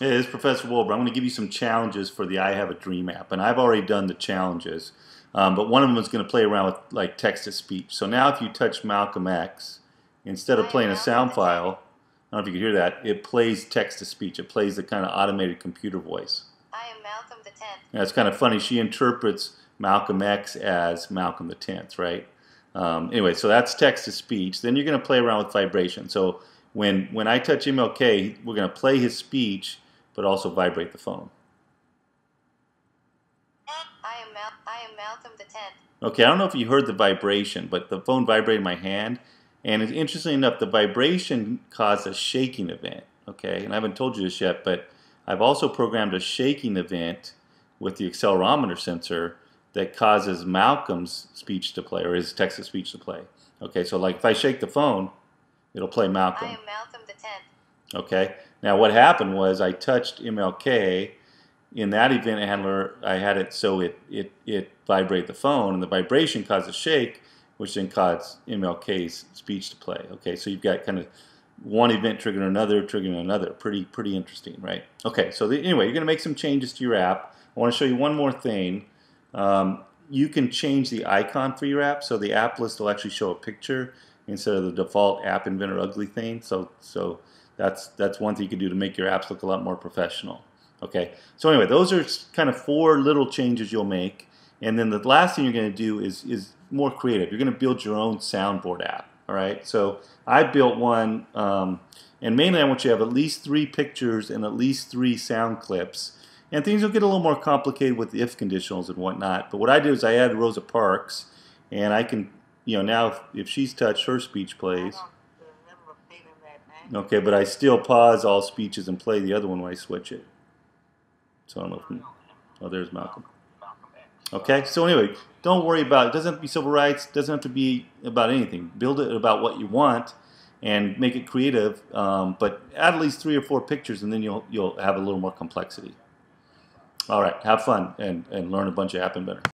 Hey, this is Professor Wolber. I'm going to give you some challenges for the I Have a Dream app, and I've already done the challenges. Um, but one of them is going to play around with like text to speech. So now, if you touch Malcolm X, instead of playing a sound file, I don't know if you can hear that, it plays text to speech. It plays the kind of automated computer voice. I am Malcolm the Tenth. That's kind of funny. She interprets Malcolm X as Malcolm the Tenth, right? Um, anyway, so that's text to speech. Then you're going to play around with vibration. So when when I touch MLK, we're going to play his speech, but also vibrate the phone. I am, Mal I am Malcolm the Tenth. Okay, I don't know if you heard the vibration, but the phone vibrated in my hand. And interestingly enough, the vibration caused a shaking event. Okay, and I haven't told you this yet, but I've also programmed a shaking event with the accelerometer sensor that causes Malcolm's speech to play, or his text to speech to play. Okay, so like if I shake the phone, it'll play Malcolm. I am Malcolm the Tenth. Okay, now what happened was I touched MLK. In that event handler, I had it so it, it, it vibrate the phone, and the vibration caused a shake, which then caused MLK's speech to play. Okay, so you've got kind of one event triggering another, triggering another. Pretty pretty interesting, right? Okay, so the, anyway, you're going to make some changes to your app. I want to show you one more thing. Um, you can change the icon for your app, so the app list will actually show a picture instead of the default App Inventor ugly thing. So so that's that's one thing you can do to make your apps look a lot more professional. Okay, so anyway, those are kind of four little changes you'll make. And then the last thing you're going to do is, is more creative. You're going to build your own soundboard app. All right, so I built one, um, and mainly I want you to have at least three pictures and at least three sound clips. And things will get a little more complicated with the if conditionals and whatnot. But what I did is I added Rosa Parks, and I can, you know, now if, if she's touched, her speech plays. Okay, but I still pause all speeches and play the other one when I switch it. So I don't know if, oh, there's Malcolm. Okay, so anyway, don't worry about it. doesn't have to be civil rights, doesn't have to be about anything. Build it about what you want and make it creative, um, but add at least three or four pictures and then you'll, you'll have a little more complexity. All right, have fun and, and learn a bunch of App Inventor.